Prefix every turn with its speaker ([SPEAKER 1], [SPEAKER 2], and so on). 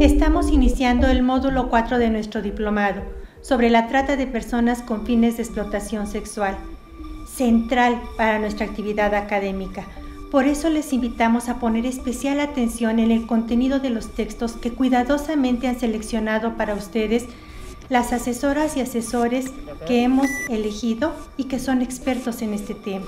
[SPEAKER 1] Estamos iniciando el módulo 4 de nuestro diplomado sobre la trata de personas con fines de explotación sexual, central para nuestra actividad académica. Por eso les invitamos a poner especial atención en el contenido de los textos que cuidadosamente han seleccionado para ustedes las asesoras y asesores que hemos elegido y que son expertos en este tema.